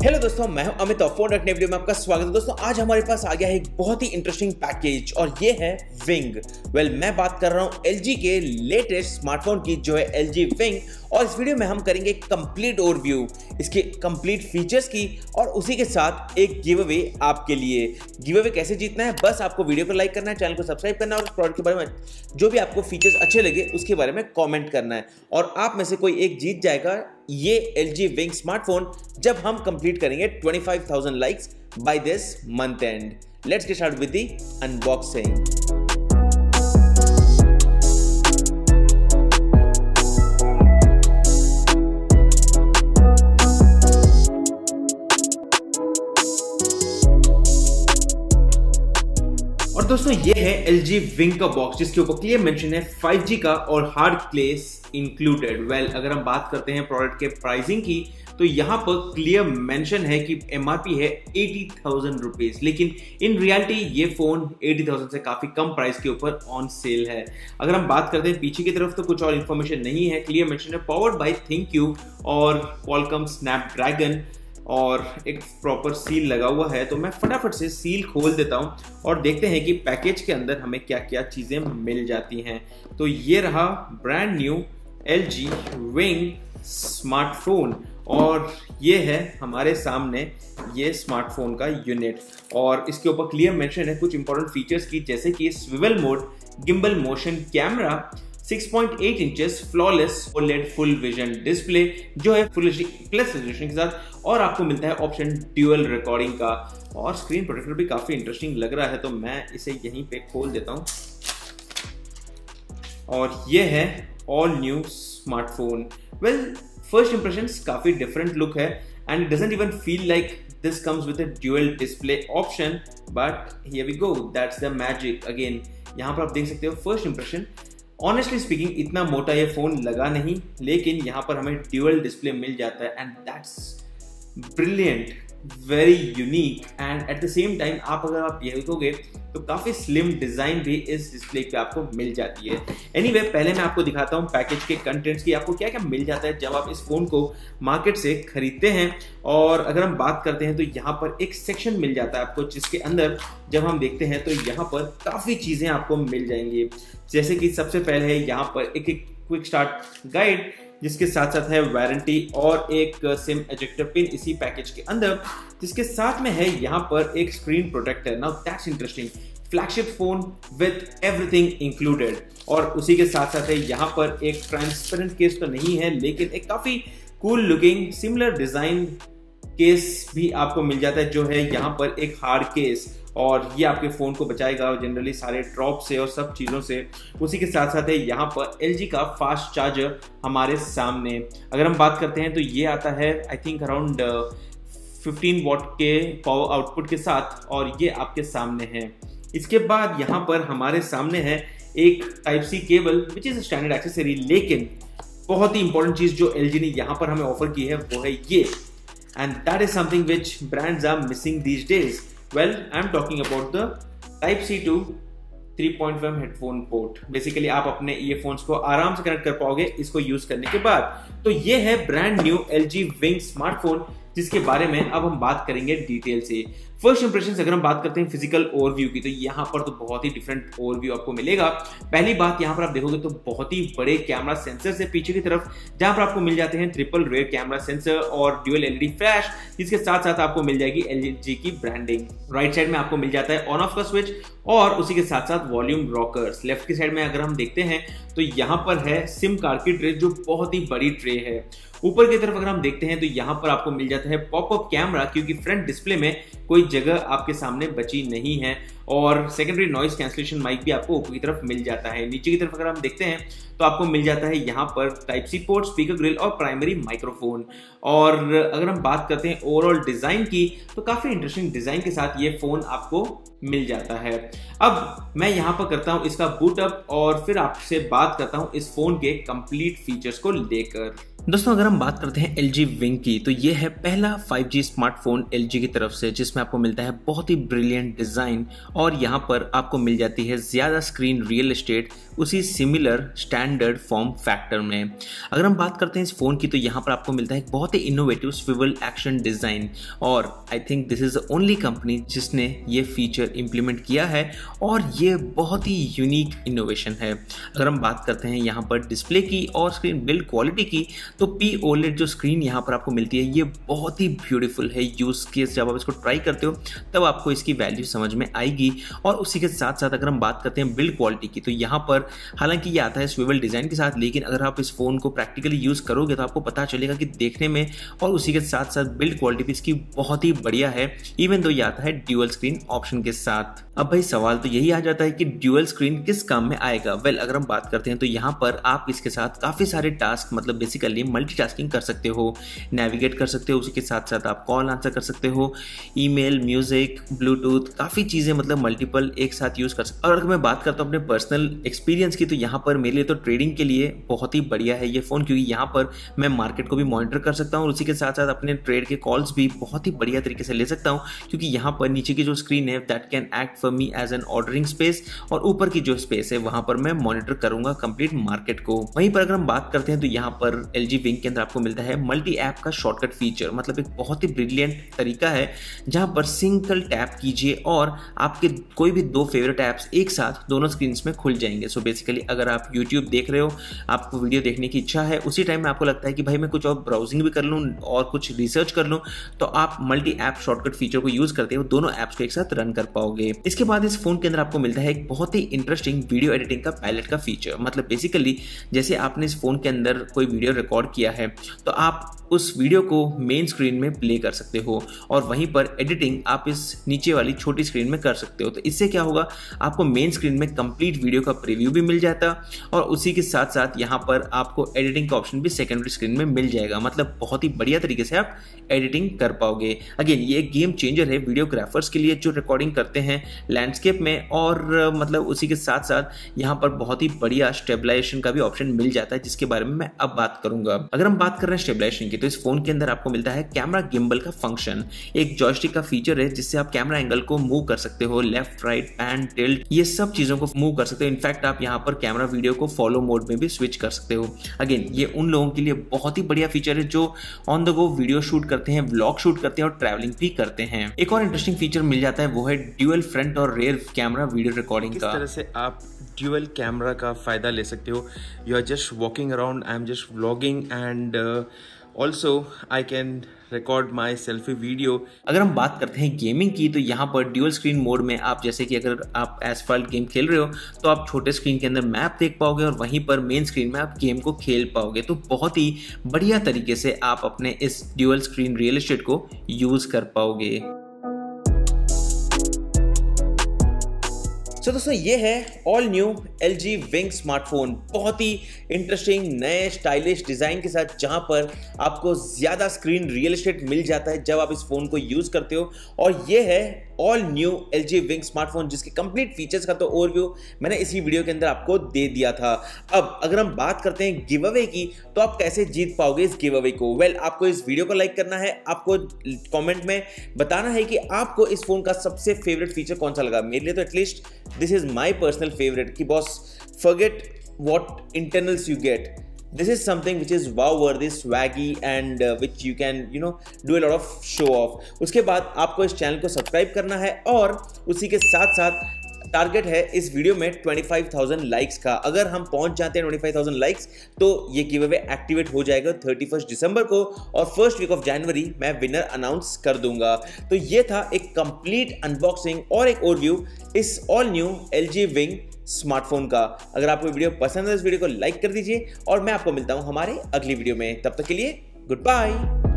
Hello दोस्तों मैं हूँ अमित और फ़ोन रखने वीडियो में आपका स्वागत है। दोस्तों आज हमारे पास आ गया है एक बहुत ही इंटरेस्टिंग पैकेज और ये है विंग वेल well, मैं बात कर रहा हूँ एलजी के लेटेस्ट स्मार्टफ़ोन की जो है एलजी विंग और इस वीडियो में हम करेंगे कंप्लीट ओवरव्यू इसके कंप्लीट फीचर्स की और उसी के साथ एक गिव अवे आपके लिए। गिव अवे कैसे जीतना है बस आपको वीडियो को लाइक करना है चैनल को सब्सक्राइब करना है और प्रोडक्ट के बारे में जो भी आपको फीचर्स अच्छे लगे उसके बारे में कॉमेंट करना है। और आप में से कोई एक जीत जाएगा ये एल जी विंग स्मार्टफ़ोन जब हम कंप्लीट करेंगे 25,000 likes by this month and let's start with the unboxing दोस्तों, ये है एल जी विंग का बॉक्स जिसके ऊपर क्लियर मेंशन है 5G का और हार्ड क्लेस इंक्लूडेड वेल अगर हम बात करते हैं प्रोडक्ट के प्राइसिंग की तो यहाँ पर क्लियर मेंशन है कि एमआरपी है एटी थाउज़ेंड रुपीज़ लेकिन इन रियलिटी ये फ़ोन एटी थाउज़ेंड से काफ़ी कम प्राइस के ऊपर ऑन सेल है. अगर हम बात करते हैं पीछे की तरफ़ तो कुछ और इन्फॉर्मेशन नहीं है. क्लियर मेंशन है पावर्ड बाई थिंक यू और कॉलकम स्नैपड्रैगन और एक प्रॉपर सील लगा हुआ है तो मैं फटाफट से सील खोल देता हूँ और देखते हैं कि पैकेज के अंदर हमें क्या क्या चीज़ें मिल जाती हैं। तो ये रहा brand new L G Wing smartphone और ये है हमारे सामने ये स्मार्टफ़ोन का यूनिट और इसके ऊपर क्लियर मेंशन है कुछ इंपॉर्टेंट फीचर्स की, जैसे कि swivel mode gimbal motion camera 6.8 inches flawless OLED full vision display जो है फुल प्लस रेजोल्यूशन के साथ, और आपको मिलता है ऑप्शन ड्यूअल रिकॉर्डिंग का। और स्क्रीन प्रोटेक्टर भी काफ़ी इंटरेस्टिंग लग रहा है तो मैं इसे यहीं पे खोल देता हूँ। और ये है all new smartphone well first impression काफ़ी डिफरेंट लुक है and it doesn't even feel like this comes with a dual display option, but we go, that's the magic again यहाँ पर आप देख सकते हो फ़र्स्ट इंप्रेशन ऑनेस्टली स्पीकिंग इतना मोटा ये फ़ोन लगा नहीं, लेकिन यहाँ पर हमें ड्यूअल डिस्प्ले मिल जाता है and that's brilliant very unique and at the same time आप अगर आप ये देखोगे तो काफ़ी स्लिम डिज़ाइन भी इस डिस्प्ले पे आपको मिल जाती है। एनी anyway, पहले मैं आपको दिखाता हूँ पैकेज के कंटेंट्स की आपको क्या क्या मिल जाता है जब आप इस फ़ोन को मार्केट से खरीदते हैं। और अगर हम बात करते हैं तो यहाँ पर एक सेक्शन मिल जाता है आपको जिसके अंदर जब हम देखते हैं तो यहाँ पर काफ़ी चीज़ें आपको मिल जाएँगी। जैसे कि सबसे पहले यहाँ पर एक एक क्विक स्टार्ट गाइड जिसके साथ साथ है वारंटी और एक सिम एजेक्टर पिन इसी पैकेज के अंदर, जिसके साथ में है यहाँ पर एक screen protector. Now that's interesting flagship phone with everything included और उसी के साथ साथ है यहाँ पर एक ट्रांसपेरेंट केस तो नहीं है, लेकिन एक काफ़ी cool looking similar design case भी आपको मिल जाता है, जो है यहाँ पर एक हार्ड केस और ये आपके फ़ोन को बचाएगा जनरली सारे ड्रॉप से और सब चीज़ों से। उसी के साथ साथ है यहाँ पर एलजी का फास्ट चार्जर हमारे सामने। अगर हम बात करते हैं तो ये आता है आई थिंक अराउंड 15 वॉट के पावर आउटपुट के साथ और ये आपके सामने है। इसके बाद यहाँ पर हमारे सामने है एक type C cable which is standard accessory लेकिन बहुत ही इंपॉर्टेंट चीज़ जो LG ने यहाँ पर हमें ऑफ़र की है, वो है ये। And that is something which brands are missing these days well, i'm talking about the type c to 3.5 headphone port basically आप अपने ईयरफोन्स को आराम से कनेक्ट कर पाओगे इसको यूज़ करने के बाद। तो ये है brand new L G Wing smartphone जिसके बारे में अब हम बात करेंगे डिटेल से। फ़र्स्ट इंप्रेशन अगर हम बात करते हैं फ़िज़िकल ओवरव्यू की तो यहाँ पर तो बहुत ही डिफरेंट ओवरव्यू आपको मिलेगा। पहली बात यहाँ पर आप देखोगे तो बहुत ही बड़े कैमरा सेंसर से पीछे की तरफ़, जहाँ पर आपको मिल जाते हैं ट्रिपल रेयर कैमरा सेंसर और ड्यूअल एलईडी फ्लैश जिसके साथ साथ आपको मिल जाएगी एल की ब्रांडिंग राइट साइड में आपको मिल जाता है ऑन ऑफ़ का स्विच और उसी के साथ साथ वॉल्यूम रॉकर्स लेफ़्ट की साइड में अगर हम देखते हैं तो यहाँ पर है सिम कार्ड की ट्रे जो बहुत ही बड़ी ट्रे है। ऊपर की तरफ़ अगर हम देखते हैं तो यहाँ पर आपको मिल जाता है पॉपअप कैमरा क्योंकि फ्रंट डिस्प्ले में कोई जगह आपके सामने बची नहीं है। और सेकेंडरी नॉइस कैंसिलेशन माइक भी आपको ऊपर की तरफ़ मिल जाता है। नीचे की तरफ़ अगर हम देखते हैं तो आपको मिल जाता है यहाँ पर type C port speaker grill और प्राइमरी माइक्रोफोन और अगर हम बात करते हैं ओवरऑल डिज़ाइन की तो काफ़ी इंटरेस्टिंग डिज़ाइन के साथ ये फ़ोन आपको मिल जाता है। अब मैं यहाँ पर करता हूँ इसका बूटअप और फिर आपसे बात करता हूँ इस फ़ोन के कंप्लीट फीचर्स को लेकर। दोस्तों, अगर हम बात करते हैं एल विंग की तो ये है पहला 5G स्मार्टफ़ोन LG की तरफ़ से, जिसमें आपको मिलता है बहुत ही ब्रिलियंट डिज़ाइन और यहाँ पर आपको मिल जाती है ज़्यादा स्क्रीन रियल एस्टेट उसी सिमिलर स्टैंडर्ड फॉर्म फैक्टर में। अगर हम बात करते हैं इस फ़ोन की तो यहाँ पर आपको मिलता है बहुत ही इनोवेटिव स्विवल एक्शन डिज़ाइन और I think this is the only company जिसने ये फीचर इम्प्लीमेंट किया है और ये बहुत ही यूनिक इनोवेशन है। अगर हम बात करते हैं यहाँ पर डिस्प्ले की और स्क्रीन बिल्ड क्वालिटी की तो पी ओलेट जो स्क्रीन यहाँ पर आपको मिलती है, ये बहुत ही ब्यूटीफुल है यूज़ केस जब आप इसको ट्राई करते हो, तब आपको इसकी वैल्यू समझ में आएगी। और उसी के साथ साथ अगर हम बात करते हैं बिल्ड क्वालिटी की तो यहाँ पर हालाँकि ये आता है स्विवल डिज़ाइन के साथ, लेकिन अगर आप इस फ़ोन को प्रैक्टिकली यूज़ करोगे तो आपको पता चलेगा कि देखने में और उसी के साथ साथ बिल्ड क्वालिटी भी इसकी बहुत ही बढ़िया है इवन दो ये आता है ड्यूअल स्क्रीन ऑप्शन के साथ। अब भाई सवाल तो यही आ जाता है कि ड्यूअल स्क्रीन किस काम में आएगा? वेल अगर हम बात करते हैं तो यहाँ पर आप इसके साथ काफ़ी सारे टास्क मतलब बेसिकली मल्टीटास्किंग कर सकते हो नेविगेट कर सकते हो, उसी के साथ साथ आप कॉल आंसर कर सकते हो ईमेल म्यूज़िक ब्लूटूथ काफ़ी चीज़ें मतलब मल्टीपल एक साथ यूज़ कर सकते और अगर मैं बात करता हूँ अपने पर्सनल एक्सपीरियंस की तो यहाँ पर मेरे लिए तो ट्रेडिंग के लिए बहुत ही बढ़िया है ये फ़ोन क्योंकि यहाँ पर मैं मार्केट को भी मॉनिटर कर सकता हूँ उसी के साथ साथ अपने ट्रेड के कॉल्स भी बहुत ही बढ़िया तरीके से ले सकता हूँ, क्योंकि यहाँ पर नीचे की जो स्क्रीन है that can act for me as an ordering space और ऊपर की जो स्पेस है, वहाँ पर मैं मॉनिटर करूँगा कंप्लीट मार्केट को। वहीं पर अगर हम बात करते हैं तो यहाँ पर एल विंग के अंदर आपको मिलता है मल्टी ऐप का शॉर्टकट फीचर मतलब एक बहुत ही ब्रिलियंट तरीका है, जहाँ पर सिंगल टैप कीजिए और आपके कोई भी दो फेवरेट ऐप्स एक साथ दोनों स्क्रीन में खुल जाएँगे। सो so बेसिकली अगर आप यूट्यूब देख रहे हो, आपको वीडियो देखने की इच्छा है, उसी टाइम में आपको लगता है कि भाई मैं कुछ और ब्राउजिंग भी कर लूँ, और कुछ रिसर्च कर लूँ तो आप मल्टी ऐप शॉर्टकट फीचर को यूज़ करते हो, दोनों ऐप्स को एक साथ रन कर पाओगे। इसके बाद इस फ़ोन के अंदर आपको मिलता है एक बहुत ही इंटरेस्टिंग वीडियो एडिटिंग का पैलेट का फीचर मतलब बेसिकली जैसे आपने इस फ़ोन के अंदर कोई वीडियो रिकॉर्ड किया है तो आप उस वीडियो को मेन स्क्रीन में प्ले कर सकते हो और वहीं पर एडिटिंग आप इस नीचे वाली छोटी स्क्रीन में कर सकते हो। तो इससे क्या होगा? आपको मेन स्क्रीन में कंप्लीट वीडियो का प्रीव्यू भी मिल जाता और उसी के साथ साथ यहाँ पर आपको एडिटिंग का ऑप्शन भी सेकेंडरी स्क्रीन में मिल जाएगा। मतलब बहुत ही बढ़िया तरीके से आप एडिटिंग कर पाओगे। अगेन ये एक गेम चेंजर है वीडियोग्राफर्स के लिए जो रिकॉर्डिंग करते हैं लैंडस्केप में और मतलब उसी के साथ साथ यहाँ पर बहुत ही बढ़िया स्टेबलाइजेशन का भी ऑप्शन मिल जाता है, जिसके बारे में मैं अब बात करूँगा। अगर हम बात कर रहे हैं स्टेबलाइजेशन की तो इस फ़ोन के अंदर आपको मिलता है कैमरा गिम्बल का फ़ंक्शन एक जॉयस्टिक का फीचर है जिससे आप कैमरा एंगल को मूव कर सकते हो लेफ़्ट राइट पैन टिल्ट ये सब चीज़ों को मूव कर सकते हो। इनफैक्ट आप यहाँ पर कैमरा वीडियो को फॉलो मोड में भी स्विच कर सकते हो। अगेन ये उन लोगों के लिए बहुत ही बढ़िया फीचर है जो on the go video shoot करते हैं ब्लॉग शूट करते हैं और ट्रैवलिंग भी करते हैं। एक और इंटरेस्टिंग फीचर मिल जाता है वो है ड्यूअल फ्रंट और रेयर कैमरा वीडियो रिकॉर्डिंग का। तरह से आप ड्यूअल कैमरा का फ़ायदा ले सकते हो? You are just walking around I am just vlogging and also I can record my selfie video अगर हम बात करते हैं गेमिंग की तो यहाँ पर ड्यूअल स्क्रीन मोड में आप, जैसे कि अगर आप एसफाल्ट गेम खेल रहे हो तो आप छोटे स्क्रीन के अंदर मैप देख पाओगे और वहीं पर मेन स्क्रीन में आप गेम को खेल पाओगे। तो बहुत ही बढ़िया तरीके से आप अपने इस ड्यूअल स्क्रीन रियल स्टेट को यूज़ कर पाओगे। सो दोस्तों ये है all new L G Wing smartphone बहुत ही इंटरेस्टिंग नए स्टाइलिश डिज़ाइन के साथ जहाँ पर आपको ज़्यादा स्क्रीन रियल एस्टेट मिल जाता है जब आप इस फ़ोन को यूज़ करते हो। और ये है all new L G Wing smartphone जिसके कंप्लीट फीचर्स का तो ओवरव्यू मैंने इसी वीडियो के अंदर आपको दे दिया था। अब अगर हम बात करते हैं गिव अवे की तो आप कैसे जीत पाओगे इस गिव अवे को? वेल well, आपको इस वीडियो को लाइक करना है। आपको कॉमेंट में बताना है कि आपको इस फ़ोन का सबसे फेवरेट फीचर कौन सा लगा? मेरे लिए तो at least this is my personal favourite कि boss forget what internal you get this is something which is wow were this waggy and which you can you know do a lot of show off उसके बाद आपको इस channel को subscribe करना है और उसी के साथ साथ टारगेट है इस वीडियो में 25,000 लाइक्स का। अगर हम पहुँच जाते हैं 25,000 लाइक्स तो ये गिव अवे एक्टिवेट हो जाएगा 31 दिसंबर को और फ़र्स्ट वीक ऑफ़ जनवरी मैं विनर अनाउंस कर दूँगा। तो ये था एक कंप्लीट अनबॉक्सिंग और एक ओवरव्यू इस all new LG Wing smartphone का। अगर आपको वीडियो पसंद है इस वीडियो को लाइक कर दीजिए और मैं आपको मिलता हूँ हमारे अगली वीडियो में। तब तक के लिए गुड बाय